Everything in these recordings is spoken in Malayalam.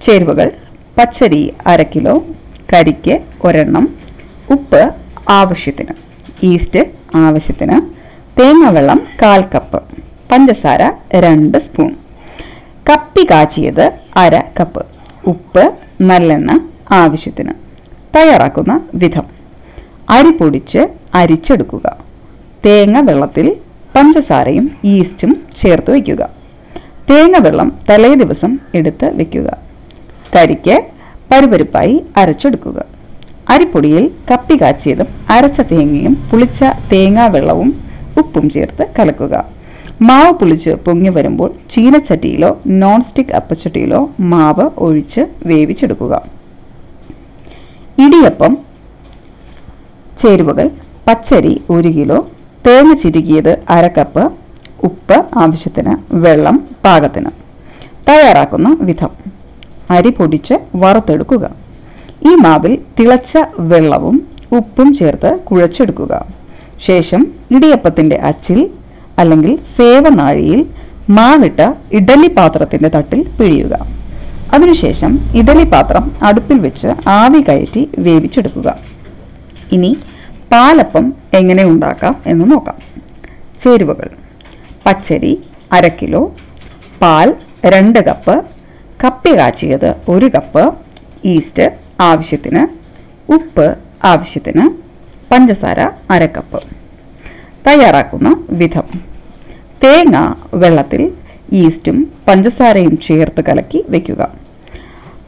ചേരുവകൾ. പച്ചരി അര കിലോ. കരിക്ക് ഒരെണ്ണം. ഉപ്പ് ആവശ്യത്തിന്. ഈസ്റ്റ് ആവശ്യത്തിന്. തേങ്ങാവെള്ളം കാൽ കപ്പ്. പഞ്ചസാര രണ്ട് സ്പൂൺ. കപ്പി കാച്ചിയത് അര കപ്പ്. ഉപ്പ് നല്ലെണ്ണ ആവശ്യത്തിന്. തയ്യാറാക്കുന്ന വിധം. അരി പൊടിച്ച് അരിച്ചെടുക്കുക. തേങ്ങ വെള്ളത്തിൽ പഞ്ചസാരയും ഈസ്റ്റും ചേർത്ത് വയ്ക്കുക. തേങ്ങ വെള്ളം തലേ ദിവസം എടുത്ത് വെക്കുക കരിക്ക് പരുപരുപ്പായി അരച്ചെടുക്കുക. അരിപ്പൊടിയിൽ കപ്പി കാച്ചിയതും അരച്ച തേങ്ങയും പുളിച്ച തേങ്ങാ വെള്ളവും ഉപ്പും ചേർത്ത് കലക്കുക. മാവ് പുളിച്ച് പൊങ്ങി വരുമ്പോൾ ചീനച്ചട്ടിയിലോ നോൺ സ്റ്റിക്ക് അപ്പച്ചട്ടിയിലോ മാവ് ഒഴിച്ച് വേവിച്ചെടുക്കുക. ഇടിയപ്പം ചേരുവകൾ പച്ചരി ഒരു കിലോ തേങ്ങ ചിരുകിയത് അര കപ്പ് ഉപ്പ് ആവശ്യത്തിന് വെള്ളം പാകത്തിന്. തയ്യാറാക്കുന്ന വിധം. അരി പൊടിച്ച് വറുത്തെടുക്കുക. ഈ മാവിൽ തിളച്ച വെള്ളവും ഉപ്പും ചേർത്ത് കുഴച്ചെടുക്കുക. ശേഷം ഇടിയപ്പത്തിന്റെ അച്ചിൽ അല്ലെങ്കിൽ സേവനാഴിയിൽ മാവിട്ട് ഇഡലി പാത്രത്തിന്റെ തട്ടിൽ പിഴിയുക. അതിനുശേഷം ഇഡലി പാത്രം അടുപ്പിൽ വെച്ച് ആവി കയറ്റി വേവിച്ചെടുക്കുക. ഇനി പാലപ്പം എങ്ങനെ ഉണ്ടാക്കാം എന്ന് നോക്കാം. ചേരുവകൾ. പച്ചരി അര കിലോ പാൽ രണ്ട് കപ്പ് കപ്പി കാച്ചിയത് ഒരു കപ്പ് ഈസ്റ്റ് ആവശ്യത്തിന് ഉപ്പ് ആവശ്യത്തിന് പഞ്ചസാര അരക്കപ്പ് കപ്പ്. തയ്യാറാക്കുന്ന വിധം. തേങ്ങ വെള്ളത്തിൽ ഈസ്റ്റും പഞ്ചസാരയും ചേർത്ത് കലക്കി വയ്ക്കുക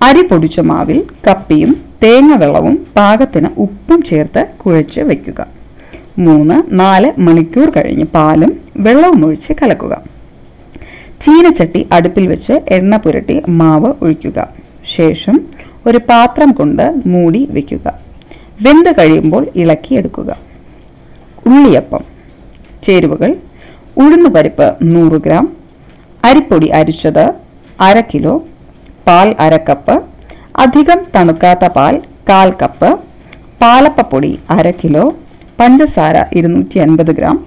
അരി പൊടിച്ച മാവിൽ കപ്പിയും തേങ്ങ വെള്ളവും പാകത്തിന് ഉപ്പും ചേർത്ത് കുഴച്ച് വയ്ക്കുക മൂന്ന് നാല് മണിക്കൂർ കഴിഞ്ഞ് പാലും വെള്ളവും ഒഴിച്ച് കലക്കുക. ചീനച്ചട്ടി അടുപ്പിൽ വെച്ച് എണ്ണ പുരട്ടി മാവ് ഒഴിക്കുക. ശേഷം ഒരു പാത്രം കൊണ്ട് മൂടി വയ്ക്കുക വെന്ത് കഴിയുമ്പോൾ ഇളക്കി എടുക്കുക. ഉള്ളിയപ്പം. ചേരുവകൾ. ഉഴുന്നുപരിപ്പ് നൂറ് ഗ്രാം. അരിപ്പൊടി അരിച്ചത് അര കിലോ. പാൽ അര കപ്പ്. അധികം തണുക്കാത്ത പാൽ കാൽ കപ്പ്. പാലപ്പപ്പൊടി അര കിലോ. പഞ്ചസാര ഇരുന്നൂറ്റി അൻപത് ഗ്രാം.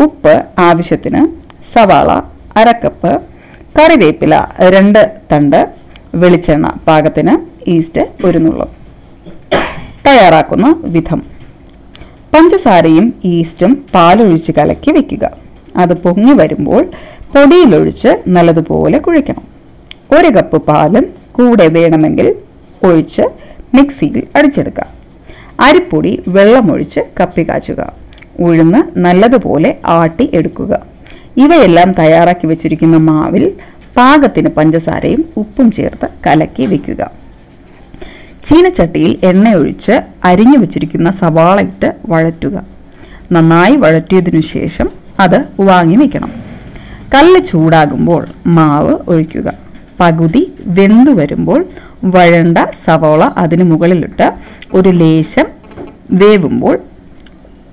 ഉപ്പ് ആവശ്യത്തിന് സവാള അര കപ്പ് കറിവേപ്പില രണ്ട് തണ്ട് വെളിച്ചെണ്ണ പാകത്തിന് ഈസ്റ്റ് ഒരു നുള്ളു. തയ്യാറാക്കുന്ന വിധം. പഞ്ചസാരയും ഈസ്റ്റും പാലൊഴിച്ച് കലക്കി വെക്കുക. അത് പൊങ്ങി വരുമ്പോൾ പൊടിയിലൊഴിച്ച് നല്ലതുപോലെ കുഴയ്ക്കണം. ഒരു കപ്പ് പാലും കൂടെ വേണമെങ്കിൽ ഒഴിച്ച് മിക്സിയിൽ അടിച്ചെടുക്കുക. അരിപ്പൊടി വെള്ളമൊഴിച്ച് കപ്പി കാച്ചുക. ഉഴുന്ന് നല്ലതുപോലെ ആട്ടി എടുക്കുക. ഇവയെല്ലാം തയ്യാറാക്കി വെച്ചിരിക്കുന്ന മാവിൽ പാകത്തിന് പഞ്ചസാരയും ഉപ്പും ചേർത്ത് കലക്കി വെക്കുക. ചീനച്ചട്ടിയിൽ എണ്ണയൊഴിച്ച് അരിഞ്ഞു വെച്ചിരിക്കുന്ന സവാള ഇട്ട് വഴറ്റുക. നന്നായി വഴറ്റിയതിനു ശേഷം അത് വാങ്ങി വെക്കണം. കല്ല് ചൂടാകുമ്പോൾ മാവ് ഒഴിക്കുക. പകുതി വെന്തു വരുമ്പോൾ വഴണ്ട സവാള അതിന് മുകളിലിട്ട് ഒരു ലേശം വേവുമ്പോൾ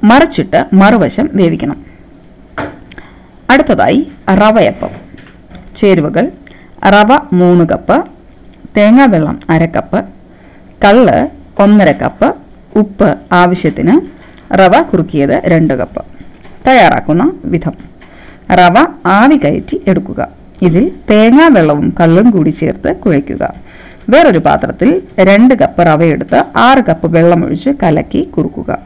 മറിച്ചിട്ട് മറുവശം വേവിക്കണം. അടുത്തതായി റവയപ്പം. ചേരുവകൾ റവ മൂന്ന് കപ്പ് തേങ്ങാവെള്ളം അര കപ്പ് കള്ള് ഒന്നര കപ്പ് ഉപ്പ് ആവശ്യത്തിന് റവ കുറുക്കിയത് രണ്ട് കപ്പ്. തയ്യാറാക്കുന്ന വിധം. റവ ആവി കയറ്റി എടുക്കുക. ഇതിൽ തേങ്ങാ വെള്ളവും കള്ളും കൂടി ചേർത്ത് കുഴയ്ക്കുക. വേറൊരു പാത്രത്തിൽ രണ്ട് കപ്പ് റവയെടുത്ത് ആറ് കപ്പ് വെള്ളമൊഴിച്ച് കലക്കി കുറുക്കുക.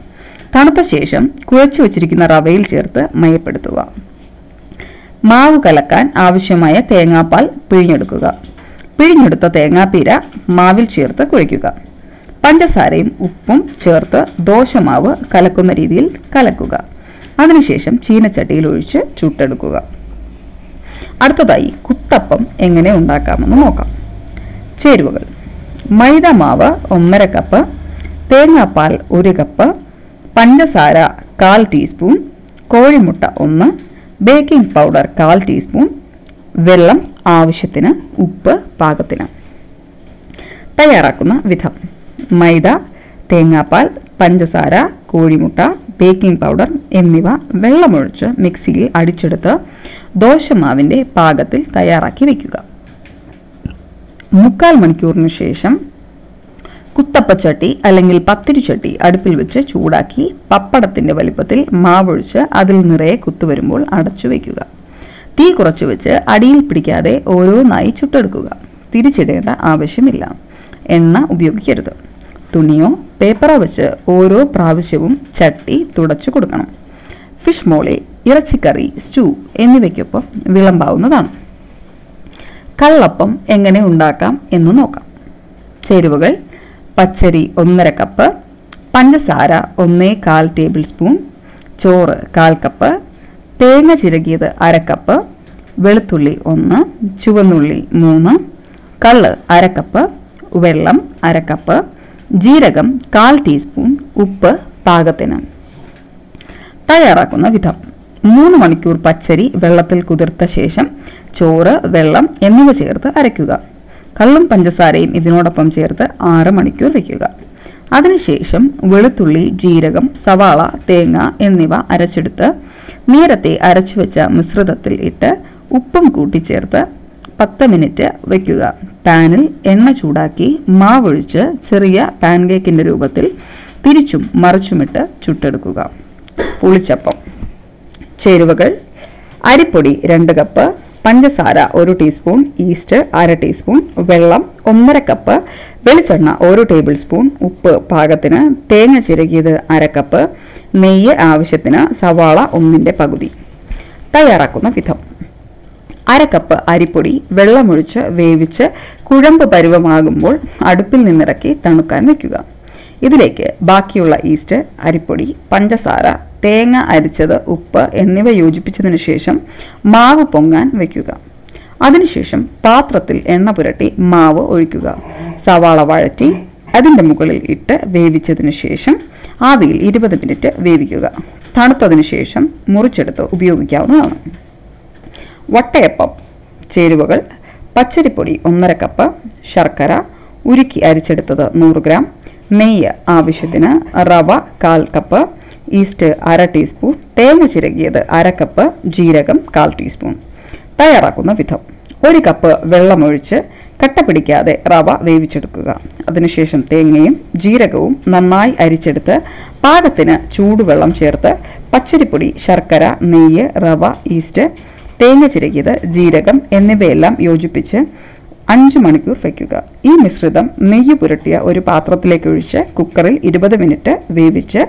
തണുത്ത ശേഷം കുഴച്ചു വച്ചിരിക്കുന്ന റവയിൽ ചേർത്ത് മയപ്പെടുത്തുക. മാവ് കലക്കാൻ ആവശ്യമായ തേങ്ങാപ്പാൽ പിഴിഞ്ഞെടുക്കുക. പിഴിഞ്ഞെടുത്ത തേങ്ങാപ്പീര മാവിൽ ചേർത്ത് കുഴയ്ക്കുക. പഞ്ചസാരയും ഉപ്പും ചേർത്ത് ദോശമാവ് കലക്കുന്ന രീതിയിൽ കലക്കുക. അതിനുശേഷം ചീനച്ചട്ടിയിൽ ഒഴിച്ച് ചുട്ടെടുക്കുക. അടുത്തതായി കുത്തപ്പം എങ്ങനെ ഉണ്ടാക്കാമെന്ന് നോക്കാം. ചേരുവകൾ. മൈദ മാവ് ഒന്നര കപ്പ് തേങ്ങാപ്പാൽ ഒരു കപ്പ് പഞ്ചസാര കാൽ ടീസ്പൂൺ കോഴിമുട്ട ഒന്ന് ബേക്കിംഗ് പൗഡർ കാൽ ടീസ്പൂൺ വെള്ളം ആവശ്യത്തിന് ഉപ്പ് പാകത്തിന്. തയ്യാറാക്കുന്ന വിധം. മൈദ തേങ്ങാപ്പാൽ പഞ്ചസാര കോഴിമുട്ട ബേക്കിംഗ് പൗഡർ എന്നിവ വെള്ളമൊഴിച്ച് മിക്സിയിൽ അടിച്ചെടുത്ത് ദോശമാവിന്റെ പാകത്തിൽ തയ്യാറാക്കി വയ്ക്കുക. മുക്കാൽ മണിക്കൂറിന് ശേഷം കുത്തപ്പച്ചട്ടി അല്ലെങ്കിൽ പത്തിരിച്ചട്ടി അടുപ്പിൽ വെച്ച് ചൂടാക്കി പപ്പടത്തിന്റെ വലിപ്പത്തിൽ മാവൊഴിച്ച് അതിൽ നിറയെ കുത്തുവരുമ്പോൾ അടച്ചു വയ്ക്കുക തീ കുറച്ച് വെച്ച് അടിയിൽ പിടിക്കാതെ ഓരോന്നായി ചുട്ടെടുക്കുക. തിരിച്ചിടേണ്ട ആവശ്യമില്ല. എണ്ണ ഉപയോഗിക്കരുത്. തുണിയോ പേപ്പറോ വെച്ച് ഓരോ പ്രാവശ്യവും ചട്ടി തുടച്ചു കൊടുക്കണം. ഫിഷ് മോളി ഇറച്ചിക്കറി സ്റ്റൂ എന്നിവയ്ക്കൊപ്പം വിളമ്പാവുന്നതാണ്. കള്ളപ്പം എങ്ങനെ ഉണ്ടാക്കാം എന്ന് നോക്കാം. ചേരുവകൾ പച്ചരി ഒന്നര കപ്പ് പഞ്ചസാര ഒന്നേ കാൽ ടേബിൾ സ്പൂൺ ചോറ് കാൽ കപ്പ് തേങ്ങ ചിരകിയത് അരക്കപ്പ് കപ്പ് വെളുത്തുള്ളി ഒന്ന് ചുവന്നുള്ളി മൂന്ന് കള്ള് അരക്കപ്പ് കപ്പ് വെള്ളം അരക്കപ്പ് കപ്പ് ജീരകം കാൽ ടീസ്പൂൺ ഉപ്പ് പാകത്തിന്. തയ്യാറാക്കുന്ന വിധം. മൂന്ന് മണിക്കൂർ പച്ചരി വെള്ളത്തിൽ കുതിർത്ത ശേഷം ചോറ് വെള്ളം എന്നിവ ചേർത്ത് അരയ്ക്കുക. കള്ളും പഞ്ചസാരയും ഇതിനോടൊപ്പം ചേർത്ത് ആറ് മണിക്കൂർ വയ്ക്കുക അതിനുശേഷം വെളുത്തുള്ളി ജീരകം സവാള തേങ്ങ എന്നിവ അരച്ചെടുത്ത് നേരത്തെ അരച്ചു വെച്ച മിശ്രിതത്തിൽ ഇട്ട് ഉപ്പും കൂട്ടിച്ചേർത്ത് പത്ത് മിനിറ്റ് വയ്ക്കുക പാനിൽ എണ്ണ ചൂടാക്കി മാവൊഴിച്ച് ചെറിയ പാൻകേക്കിന്റെ രൂപത്തിൽ തിരിച്ചും മറിച്ചുമിട്ട് ചുട്ടെടുക്കുക. പുളിച്ചപ്പം. ചേരുവകൾ. അരിപ്പൊടി രണ്ട് കപ്പ്. പഞ്ചസാര ഒരു ടീസ്പൂൺ ഈസ്റ്റ് അര ടീസ്പൂൺ വെള്ളം ഒന്നര കപ്പ് വെളിച്ചെണ്ണ ഒരു ടേബിൾ സ്പൂൺ ഉപ്പ് പാകത്തിന് തേങ്ങ ചിരകിയത് അര കപ്പ് നെയ്യ് ആവശ്യത്തിന് സവാള ഒന്നിന്റെ പകുതി. തയ്യാറാക്കുന്ന വിധം. അര കപ്പ് അരിപ്പൊടി വെള്ളമൊഴിച്ച് വേവിച്ച് കുഴമ്പ് പരുവമാകുമ്പോൾ അടുപ്പിൽ നിന്നിറക്കി തണുക്കാൻ വയ്ക്കുക ഇതിലേക്ക് ബാക്കിയുള്ള ഈസ്റ്റ് അരിപ്പൊടി പഞ്ചസാര തേങ്ങ അരിച്ചത് ഉപ്പ് എന്നിവ യോജിപ്പിച്ചതിന് ശേഷം മാവ് പൊങ്ങാൻ വയ്ക്കുക. അതിനുശേഷം പാത്രത്തിൽ എണ്ണ പുരട്ടി മാവ് ഒഴിക്കുക. സവാള വഴറ്റി അതിന്റെ മുകളിൽ ഇട്ട് വേവിച്ചതിന് ശേഷം ആവിയിൽ ഇരുപത് മിനിറ്റ് വേവിക്കുക. തണുത്തതിന് ശേഷം മുറിച്ചെടുത്ത് ഉപയോഗിക്കാവുന്നതാണ്. വട്ടയപ്പം ചേരുവകൾ പച്ചരിപ്പൊടി ഒന്നര കപ്പ് ശർക്കര ഉരുക്കി അരിച്ചെടുത്തത് നൂറ് ഗ്രാം നെയ്യ് ആവശ്യത്തിന് റവ കാൽ കപ്പ് ഈസ്റ്റ് അര ടീസ്പൂൺ തേങ്ങ ചിരകിയത് അര കപ്പ് ജീരകം കാൽ ടീസ്പൂൺ. തയ്യാറാക്കുന്ന വിധം. ഒരു കപ്പ് വെള്ളമൊഴിച്ച് കട്ട പിടിക്കാതെ റവ വേവിച്ചെടുക്കുക. അതിനുശേഷം തേങ്ങയും ജീരകവും നന്നായി അരിച്ചെടുത്ത് പാകത്തിന് ചൂടുവെള്ളം ചേർത്ത് പച്ചരിപ്പൊടി ശർക്കര നെയ്യ് റവ ഈസ്റ്റ് തേങ്ങ ചിരകിയത് ജീരകം എന്നിവയെല്ലാം യോജിപ്പിച്ച് അഞ്ച് മണിക്കൂർ വയ്ക്കുക ഈ മിശ്രിതം നെയ്യ് പുരട്ടിയ ഒരു പാത്രത്തിലേക്ക് ഒഴിച്ച് കുക്കറിൽ ഇരുപത് മിനിറ്റ് വേവിച്ച്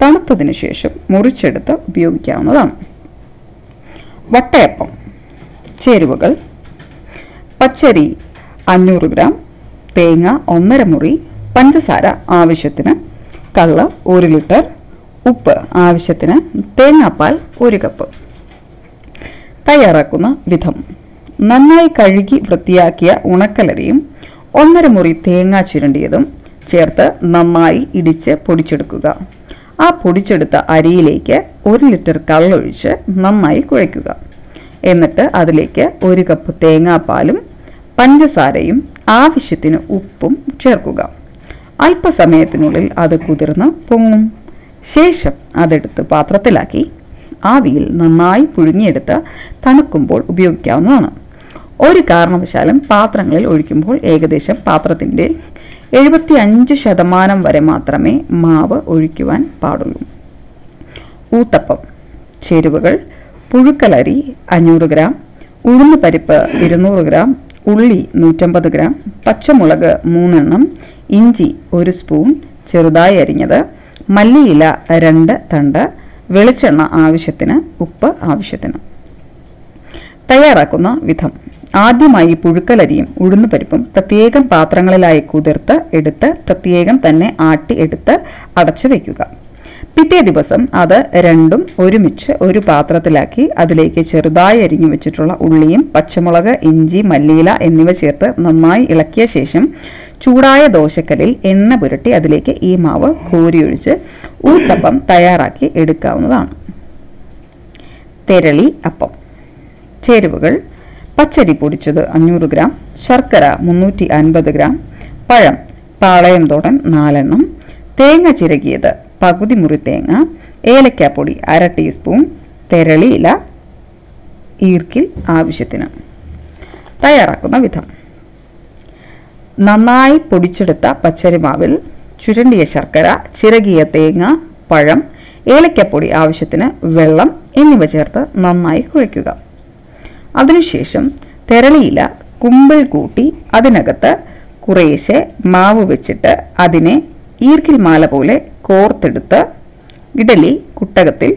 തണുത്തതിന് ശേഷം മുറിച്ചെടുത്ത് ഉപയോഗിക്കാവുന്നതാണ്. വട്ടയപ്പം ചേരുവകൾ പച്ചരി അഞ്ഞൂറ് ഗ്രാം തേങ്ങ ഒന്നര മുറി പഞ്ചസാര ആവശ്യത്തിന് കള്ള് ഒരു ലിറ്റർ ഉപ്പ് ആവശ്യത്തിന് തേങ്ങാപ്പാൽ ഒരു കപ്പ്. തയ്യാറാക്കുന്ന വിധം. നന്നായി കഴുകി വൃത്തിയാക്കിയ ഉണക്കലരിയും ഒന്നര മുറി തേങ്ങ ചുരണ്ടിയതും ചേർത്ത് നന്നായി ഇടിച്ച് പൊടിച്ചെടുക്കുക. ആ പൊടിച്ചെടുത്ത അരിയിലേക്ക് ഒരു ലിറ്റർ കള്ളൊഴിച്ച് നന്നായി കുഴയ്ക്കുക. എന്നിട്ട് അതിലേക്ക് ഒരു കപ്പ് തേങ്ങാപ്പാലും പഞ്ചസാരയും ആവശ്യത്തിന് ഉപ്പും ചേർക്കുക. അല്പസമയത്തിനുള്ളിൽ അത് കുതിർന്ന് പൊങ്ങും. ശേഷം അതെടുത്ത് പാത്രത്തിലാക്കി ആവിയിൽ നന്നായി പുഴുങ്ങിയെടുത്ത് തണുക്കുമ്പോൾ ഉപയോഗിക്കാവുന്നതാണ്. ഒരു കാരണവശാലും പാത്രങ്ങളിൽ ഒഴിക്കുമ്പോൾ ഏകദേശം പാത്രത്തിന്റെ എഴുപത്തി അഞ്ച് ശതമാനം വരെ മാത്രമേ മാവ് ഒഴിക്കുവാൻ പാടുള്ളൂ. ഊത്തപ്പം ചേരുവകൾ പുഴുക്കലരി അഞ്ഞൂറ് ഗ്രാം ഉഴുന്ന് പരിപ്പ് ഇരുന്നൂറ് ഗ്രാം ഉള്ളി നൂറ്റമ്പത് ഗ്രാം പച്ചമുളക് മൂന്നെണ്ണം ഇഞ്ചി ഒരു സ്പൂൺ ചെറുതായി അരിഞ്ഞത് മല്ലിയില രണ്ട് തണ്ട് വെളിച്ചെണ്ണ ആവശ്യത്തിന് ഉപ്പ് ആവശ്യത്തിന്. തയ്യാറാക്കുന്ന വിധം. ആദ്യമായി പുഴുക്കലരിയും ഉഴുന്നുപരിപ്പും പ്രത്യേകം പാത്രങ്ങളിലായി കുതിർത്ത് എടുത്ത് പ്രത്യേകം തന്നെ ആട്ടി എടുത്ത് അടച്ചു വയ്ക്കുക പിറ്റേ ദിവസം അത് രണ്ടും ഒരുമിച്ച് ഒരു പാത്രത്തിലാക്കി അതിലേക്ക് ചെറുതായി അരിഞ്ഞു വെച്ചിട്ടുള്ള ഉള്ളിയും പച്ചമുളക് ഇഞ്ചി മല്ലിയില എന്നിവ ചേർത്ത് നന്നായി ഇളക്കിയ ശേഷം ചൂടായ ദോശക്കലിൽ എണ്ണ പുരട്ടി അതിലേക്ക് ഈ മാവ് കോരിയൊഴിച്ച് ഊത്തപ്പം തയ്യാറാക്കി എടുക്കാവുന്നതാണ്. തെരളി അപ്പം. ചേരുവകൾ പച്ചരി പൊടിച്ചത് അഞ്ഞൂറ് ഗ്രാം ശർക്കര മുന്നൂറ്റി അൻപത് ഗ്രാം പഴം പാളയം തോടൻ നാലെണ്ണം തേങ്ങ ചിരകിയത് പകുതി മുറി തേങ്ങ ഏലക്കാപ്പൊടി അര ടീസ്പൂൺ തെരളിയില ഈർക്കിൽ ആവശ്യത്തിന്. തയ്യാറാക്കുന്ന വിധം. നന്നായി പൊടിച്ചെടുത്ത പച്ചരിമാവിൽ ചുരണ്ടിയ ശർക്കര ചിരകിയ തേങ്ങ പഴം ഏലക്കപ്പൊടി ആവശ്യത്തിന് വെള്ളം എന്നിവ ചേർത്ത് നന്നായി കുഴയ്ക്കുക. അതിനുശേഷം തെരളിയില കുമ്പിൾ കൂട്ടി അതിനകത്ത് കുറേശ്ശെ മാവ് വെച്ചിട്ട് അതിനെ ഈർക്കിൽ മാല പോലെ കോർത്തെടുത്ത് ഇഡലി കുട്ടകത്തിൽ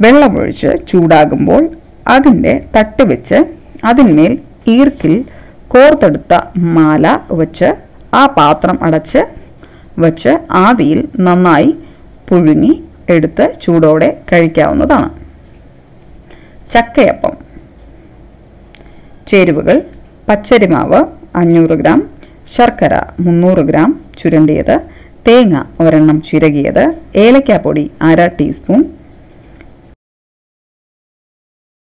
വെള്ളമൊഴിച്ച് ചൂടാകുമ്പോൾ അതിന്റെ തട്ട് വെച്ച് അതിന്മേൽ ഈർക്കിൽ കോർത്തെടുത്ത മാല വച്ച് ആ പാത്രം അടച്ച് വച്ച് ആവിയിൽ നന്നായി പുഴുങ്ങി എടുത്ത് ചൂടോടെ കഴിക്കാവുന്നതാണ്. ചക്കയപ്പം. ചേരുവകൾ പച്ചരിമാവ് അഞ്ഞൂറ് ഗ്രാം ശർക്കര മുന്നൂറ് ഗ്രാം ചുരണ്ടിയത് തേങ്ങ ഒരെണ്ണം ചിരകിയത് ഏലക്കാപ്പൊടി അര ടീസ്പൂൺ